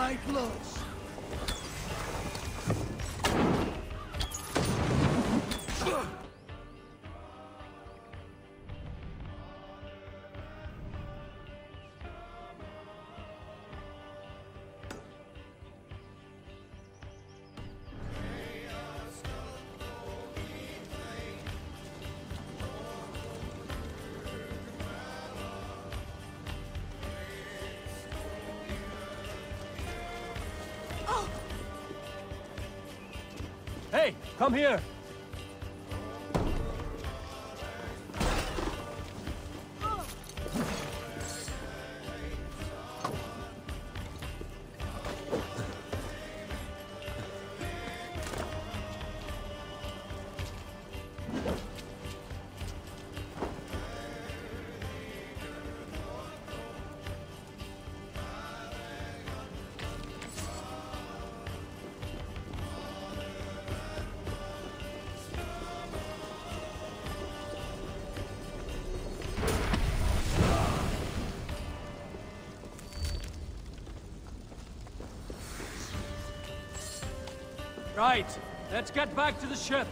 my clothes. Hey, come here. Right, let's get back to the ship.